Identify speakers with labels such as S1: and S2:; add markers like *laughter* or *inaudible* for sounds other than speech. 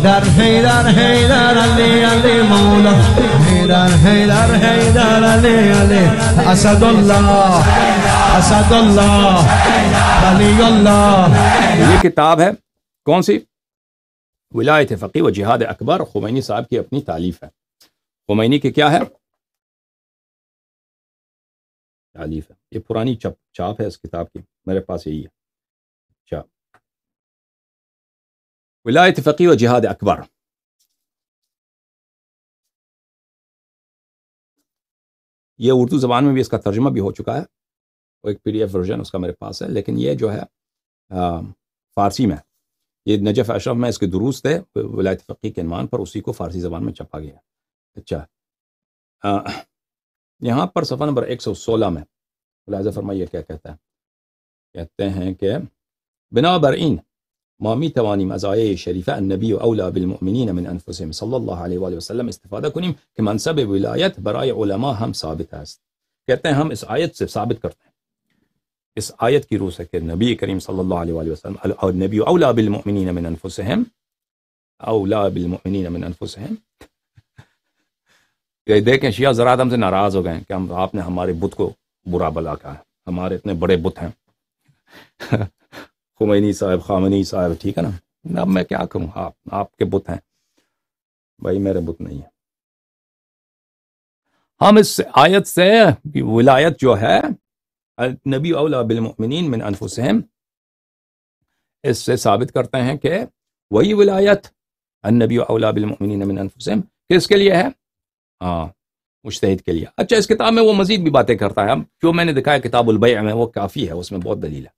S1: حيدر حيدر حيدر علي علي مولا حيدر حيدر حيدر علي علي اسد الله اسد الله علي الله
S2: ये किताब है कौन सी विलायत फ़की व जिहाद अकबर खुमैनी साहब की अपनी तालीफ है खुमैनी की क्या है तालीफ है ये पुरानी चप चाप है इस किताब की मेरे पास यही है ولاية فقيه وجهاد أكبر. یہ اردو زبان میں بھی اس کا ترجمہ بھی ہو چکا ہے اور ایک پی ڈی ایف ورژن اس کا میرے پاس ہے، لیکن یہ جو ہے فارسی میں، یہ نجف اشرف میں اس کے دروس تھے ولایت فقی کے عنوان پر، اسی کو فارسی زبان میں چھپا گیا۔ اچھا۔ یہاں پر صفحہ نمبر ایک سو سولہ میں لہٰذا فرمائیے، کیا کہتا ہے؟ کہتے ہیں کہ، بنا برعین ما می توانیم از آیه شریفه النبی و اولا بالمؤمنین من أنفسهم. صلی الله علیه و آله و سلم استفادة کنیم که منصب ولایت برای علما هم ثابت است کہتے ہیں ہم إس آية آیت سے ثابت کرتے ہیں إس آية آیت کی روح سے کہ نبی کریم صلی اللہ علیہ وآلہ وسلم اور نبی اولا بالمؤمنین من أنفسهم. اولا بالمؤمنین من أنفسهم. یہ *laughs* دیکھیں شیعہ زراد ہم سے ناراض ہو گئے ہیں کہ ہم آپ نے ہمارے بت کو برا بلا کہا ہے۔ ہمارے اتنے بڑے بت ہیں۔ *laughs* खुमैनी साहब, खामनी साहब, ठीक है ना? अब मैं क्या करूँ? आप, आपके बुत हैं। भाई, मेरे बुत नहीं है। हम इस आयत से, विलायत जो है नबी अला बिलमिन मिन अनफुसहम, इससे साबित करते हैं कि वही विलायत नबी अला बिलमिन मिन अनफुसहम, किसके लिए है? हाँ मुश्तहिद के लिए। अच्छा इस किताब में वो मजीद भी बातें करता है। जो मैंने दिखाया, किताबुल में, वो काफ़ी है, उसमें बहुत दलील है।